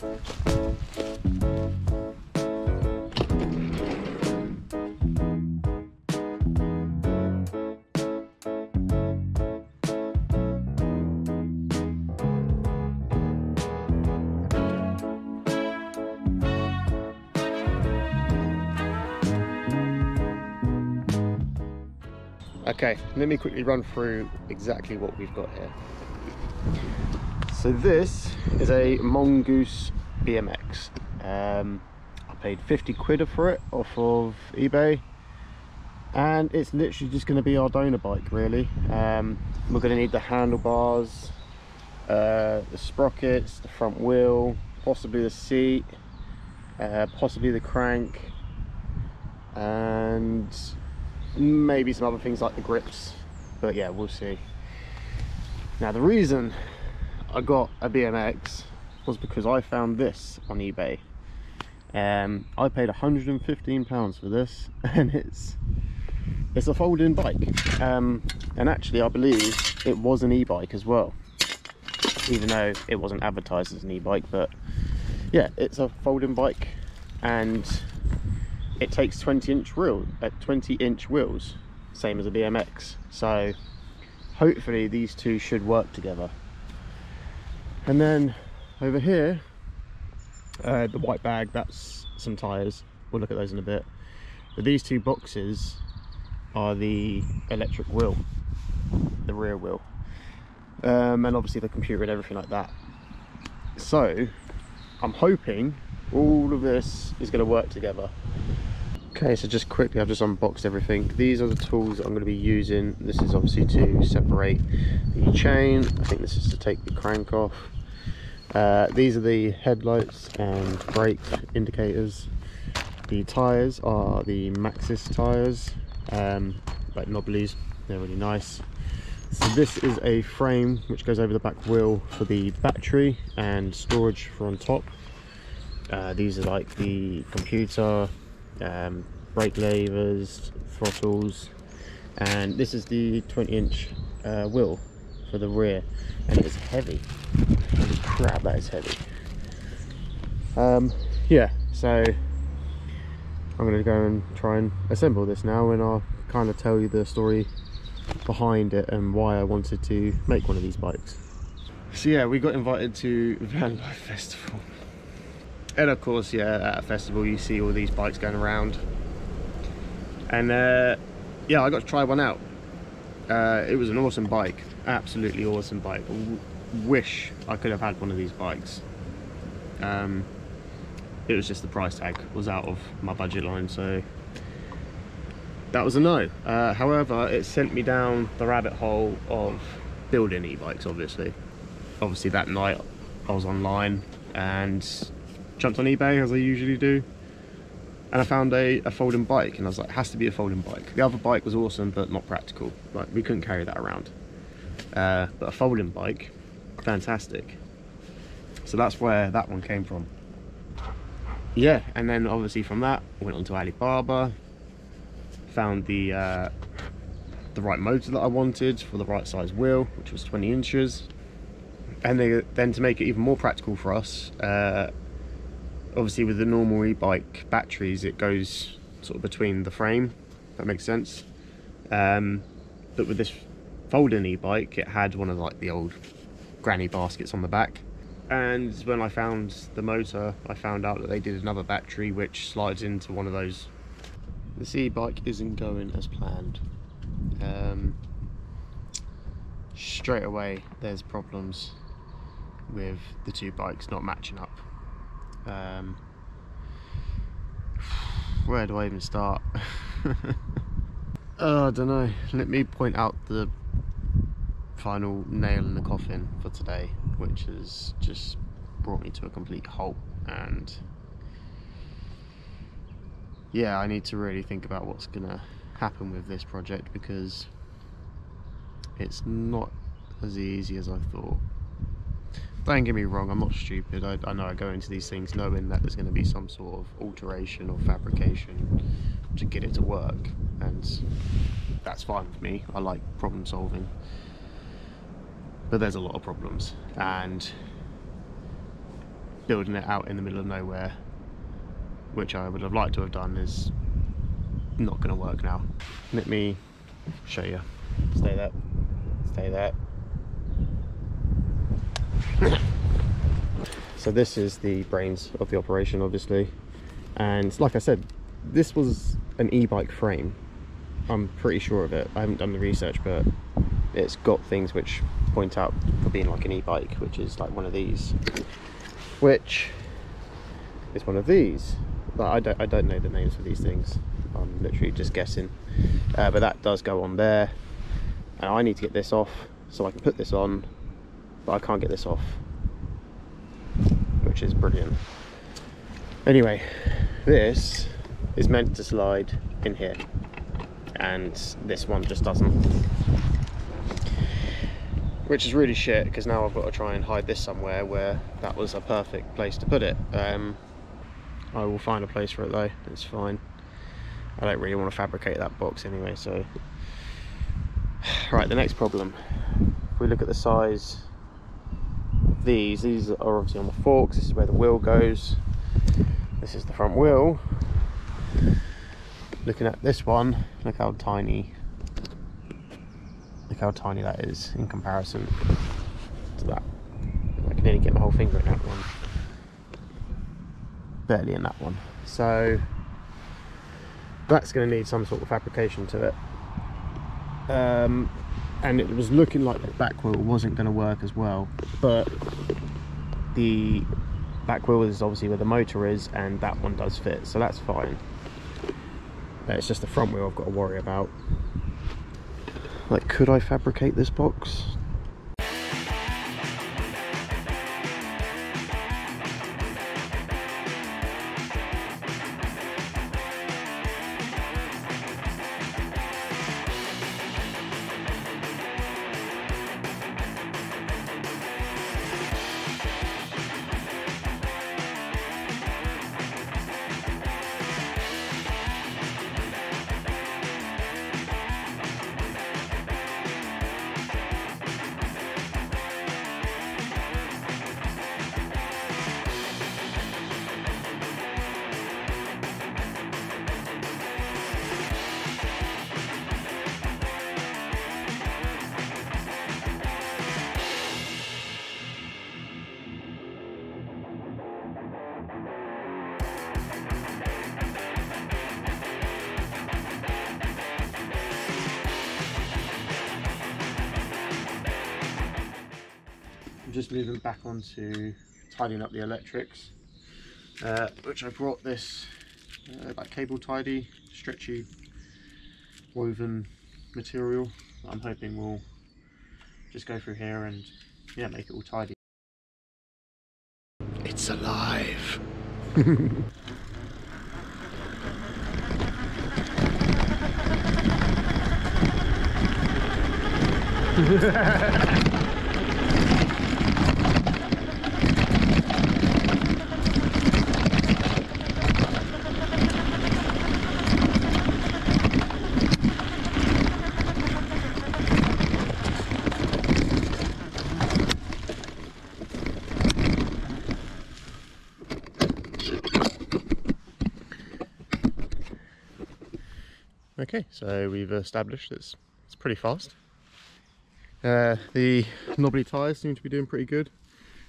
Okay, let me quickly run through exactly what we've got here. So this is a Mongoose BMX. Um, I paid 50 quid for it off of eBay and it's literally just going to be our donor bike really. Um, we're going to need the handlebars, uh, the sprockets, the front wheel, possibly the seat, uh, possibly the crank and maybe some other things like the grips but yeah we'll see now the reason I got a BMX was because I found this on eBay. Um, I paid 115 pounds for this and it's it's a folding bike. Um, and actually I believe it was an e-bike as well. Even though it wasn't advertised as an e-bike but yeah it's a folding bike and it takes 20 inch wheel at uh, 20 inch wheels same as a BMX so hopefully these two should work together and then over here uh, the white bag that's some tires we'll look at those in a bit but these two boxes are the electric wheel the rear wheel um, and obviously the computer and everything like that so I'm hoping all of this is going to work together Okay, so just quickly, I've just unboxed everything. These are the tools that I'm going to be using. This is obviously to separate the chain. I think this is to take the crank off. Uh, these are the headlights and brake indicators. The tyres are the Maxxis tyres, um, like knobblies. They're really nice. So this is a frame which goes over the back wheel for the battery and storage for on top. Uh, these are like the computer, um, brake levers, throttles, and this is the 20 inch uh, wheel for the rear, and it's heavy. Crap, that is heavy. Um, yeah, so I'm to go and try and assemble this now, and I'll kind of tell you the story behind it and why I wanted to make one of these bikes. So yeah, we got invited to Van Life Festival and of course yeah at a festival you see all these bikes going around and uh, yeah I got to try one out uh, it was an awesome bike absolutely awesome bike wish I could have had one of these bikes um, it was just the price tag was out of my budget line so that was a no uh, however it sent me down the rabbit hole of building e-bikes obviously obviously that night I was online and jumped on eBay as I usually do and I found a, a folding bike and I was like, has to be a folding bike. The other bike was awesome but not practical. Like we couldn't carry that around. Uh, but a folding bike, fantastic. So that's where that one came from. Yeah, and then obviously from that, went on to Alibaba, found the uh, the right motor that I wanted for the right size wheel, which was 20 inches. And they, then to make it even more practical for us, uh, obviously with the normal e-bike batteries it goes sort of between the frame that makes sense um, but with this folding e-bike it had one of like the old granny baskets on the back and when I found the motor I found out that they did another battery which slides into one of those this e-bike isn't going as planned um, straight away there's problems with the two bikes not matching up um, where do I even start? oh, I don't know. Let me point out the final nail in the coffin for today, which has just brought me to a complete halt. And yeah, I need to really think about what's gonna happen with this project because it's not as easy as I thought don't get me wrong, I'm not stupid. I, I know I go into these things knowing that there's going to be some sort of alteration or fabrication to get it to work, and that's fine with me. I like problem solving. But there's a lot of problems, and building it out in the middle of nowhere, which I would have liked to have done, is not going to work now. Let me show you. Stay there. Stay there. so this is the brains of the operation, obviously. And like I said, this was an e-bike frame. I'm pretty sure of it. I haven't done the research, but it's got things which point out for being like an e-bike, which is like one of these, which is one of these. But I don't, I don't know the names for these things. I'm literally just guessing. Uh, but that does go on there. And I need to get this off so I can put this on, but I can't get this off, which is brilliant. Anyway, this is meant to slide in here and this one just doesn't which is really shit because now I've got to try and hide this somewhere where that was a perfect place to put it. Um, I will find a place for it though. It's fine. I don't really want to fabricate that box anyway so. Right the next problem. If we look at the size of these these are obviously on the forks. This is where the wheel goes. This is the front wheel. Looking at this one look how tiny look how tiny that is in comparison to that. I can nearly get my whole finger in that one. Barely in that one. So that's going to need some sort of fabrication to it. Um, and it was looking like the back wheel wasn't going to work as well but the back wheel is obviously where the motor is and that one does fit so that's fine. It's just the front wheel I've got to worry about like could I fabricate this box I'm just moving back onto tidying up the electrics, uh, which I brought this uh, like cable tidy, stretchy woven material. I'm hoping will just go through here and yeah, make it all tidy. It's alive. Okay, so we've established it's it's pretty fast. Uh, the knobbly tyres seem to be doing pretty good.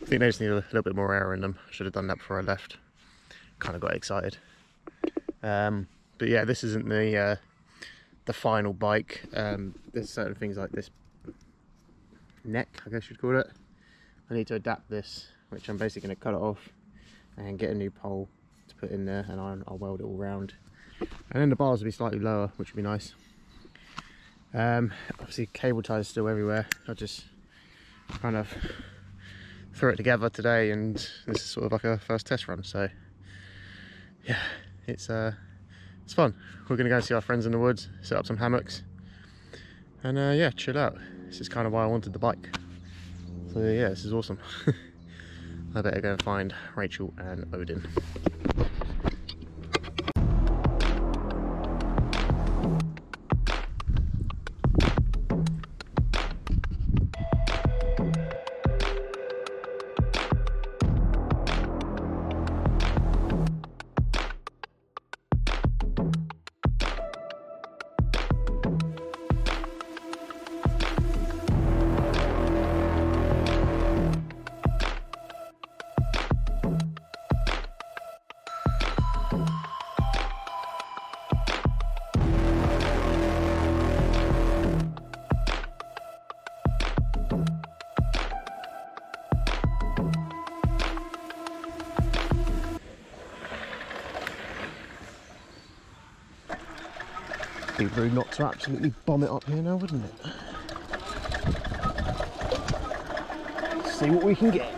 I think they just need a little bit more air in them. Should have done that before I left. Kind of got excited. Um, but yeah, this isn't the uh, the final bike. Um, there's certain things like this neck, I guess you'd call it. I need to adapt this, which I'm basically going to cut it off and get a new pole to put in there, and I'll, I'll weld it all round and then the bars will be slightly lower which would be nice. Um, obviously cable ties still everywhere. I just kind of threw it together today and this is sort of like a first test run so yeah it's uh it's fun. We're gonna go see our friends in the woods set up some hammocks and uh, yeah chill out. This is kind of why I wanted the bike. So yeah this is awesome. I better go and find Rachel and Odin Be rude not to absolutely bomb it up here now, wouldn't it? See what we can get.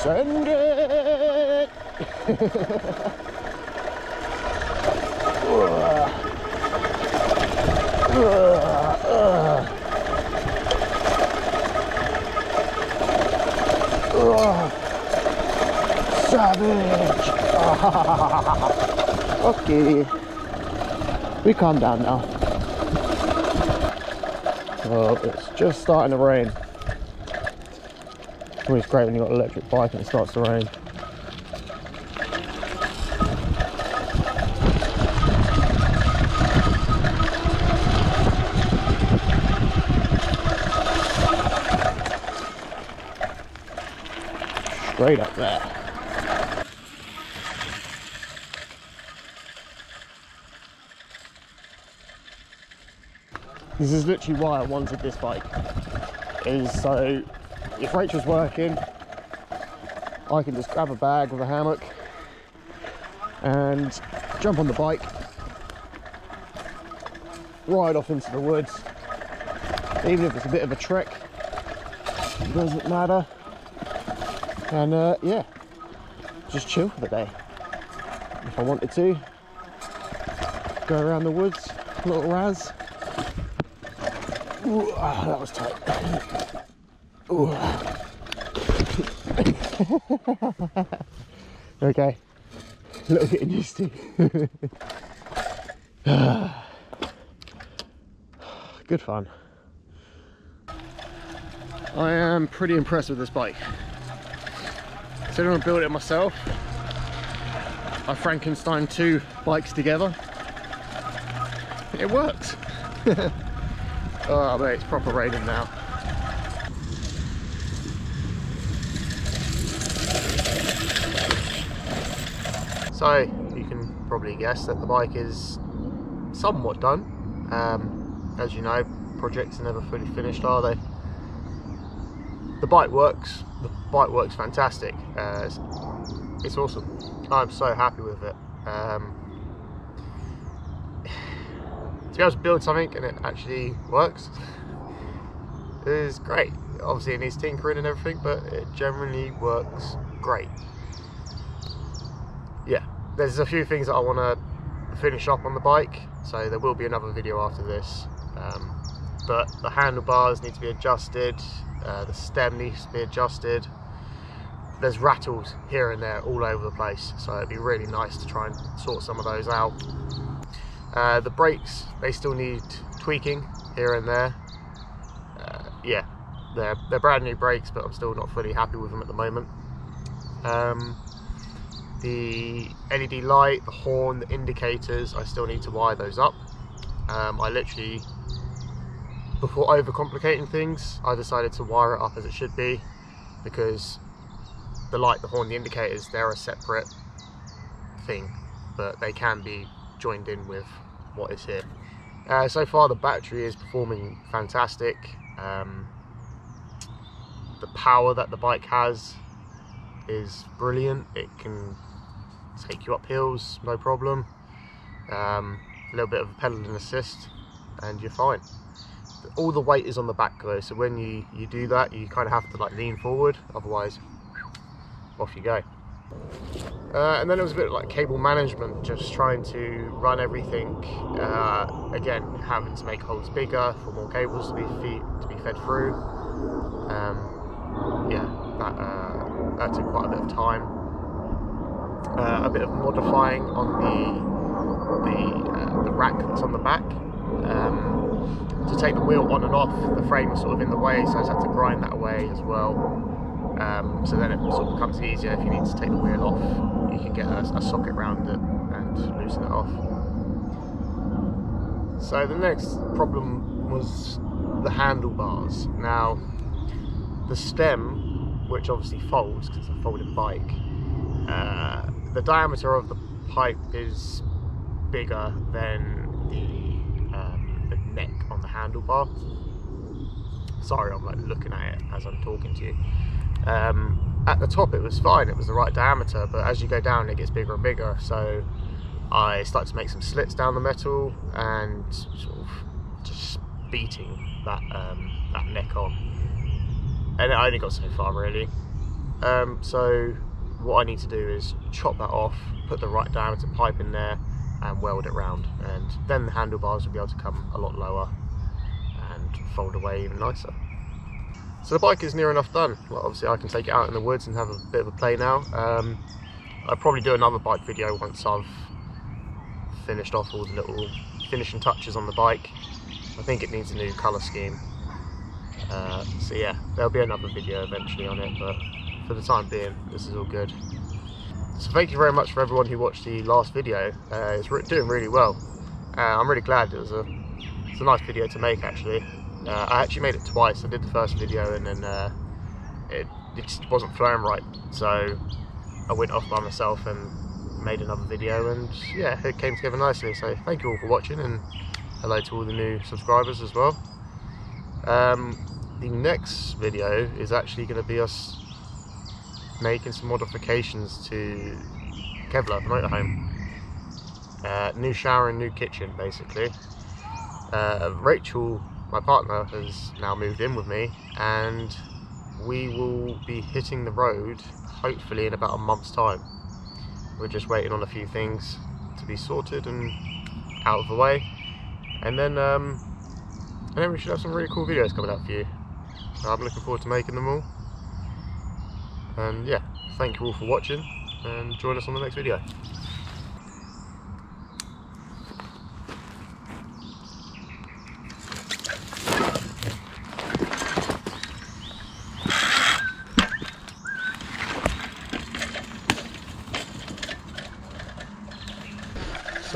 Send it! okay. We calm down now. Well, it's just starting to rain. Always great when you've got an electric bike and it starts to rain. Straight up there. This is literally why I wanted this bike. Is so if Rachel's working, I can just grab a bag with a hammock and jump on the bike, ride off into the woods. Even if it's a bit of a trek, it doesn't matter. And uh, yeah, just chill for the day. If I wanted to, go around the woods, little raz. Ooh, that was tight. Ooh. okay, a little used to. Good fun. I am pretty impressed with this bike. So I to build it myself. I Frankenstein two bikes together. It works. oh, but it's proper raining now. So you can probably guess that the bike is somewhat done. Um, as you know, projects are never fully finished, are they? The bike works. The bike works fantastic. Uh, it's, it's, awesome. I'm so happy with it. Um, be able to build something and it actually works is great. Obviously, it needs tinkering and everything, but it generally works great yeah, there's a few things that I want to finish up on the bike, so there will be another video after this. Um, but the handlebars need to be adjusted, uh, the stem needs to be adjusted. There's rattles here and there all over the place, so it'd be really nice to try and sort some of those out. Uh, the brakes, they still need tweaking here and there. Uh, yeah, they're, they're brand new brakes, but I'm still not fully happy with them at the moment. Um, the LED light, the horn, the indicators, I still need to wire those up. Um, I literally, before overcomplicating things, I decided to wire it up as it should be because the light, the horn, the indicators, they're a separate thing, but they can be joined in with what is here. Uh, so far the battery is performing fantastic. Um, the power that the bike has is brilliant. It can take you up hills, no problem. Um, a little bit of a pedal and assist and you're fine. All the weight is on the back though, so when you, you do that, you kind of have to like lean forward, otherwise off you go. Uh, and then it was a bit like cable management, just trying to run everything. Uh, again, having to make holes bigger for more cables to be feed, to be fed through. Um, yeah, that, uh, that took quite a bit of time uh, a bit of modifying on the the, uh, the rack that's on the back um, to take the wheel on and off. The frame was sort of in the way, so I just had to grind that away as well. Um, so then it sort of becomes easier if you need to take the wheel off. You can get a, a socket around it and loosen it off. So the next problem was the handlebars. Now, the stem, which obviously folds because it's a folding bike, uh, the diameter of the pipe is bigger than the, um, the neck on the handlebar. sorry I'm like looking at it as I'm talking to you um, at the top it was fine. It was the right diameter but as you go down it gets bigger and bigger. So I started to make some slits down the metal and sort of just beating that um, that neck on. And I only got so far really. Um, so what I need to do is chop that off put the right diameter pipe in there and weld it round. And then the handlebars will be able to come a lot lower and fold away even nicer. So the bike is near enough done. Well, obviously I can take it out in the woods and have a bit of a play now. Um, I'll probably do another bike video once I've finished off all the little finishing touches on the bike. I think it needs a new colour scheme. Uh, so yeah, there'll be another video eventually on it, but for the time being, this is all good. So thank you very much for everyone who watched the last video. Uh, it's re doing really well. Uh, I'm really glad it was a it's a nice video to make actually. Uh, I actually made it twice. I did the first video and then uh, it, it just wasn't flowing right. So I went off by myself and made another video and yeah, it came together nicely. So thank you all for watching and hello to all the new subscribers as well. Um, the next video is actually going to be us making some modifications to Kevlar, the motorhome. Uh, new shower and new kitchen, basically. Uh, Rachel, my partner, has now moved in with me, and we will be hitting the road hopefully in about a month's time. We're just waiting on a few things to be sorted and out of the way, and then um, and then we should have some really cool videos coming out for you. I'm looking forward to making them all. And yeah, thank you all for watching and join us on the next video.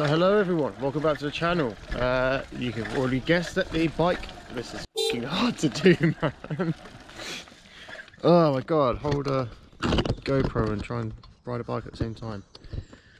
So hello everyone, welcome back to the channel. Uh, you can already guess that the bike, this is hard to do man. Oh my god, hold a GoPro and try and ride a bike at the same time.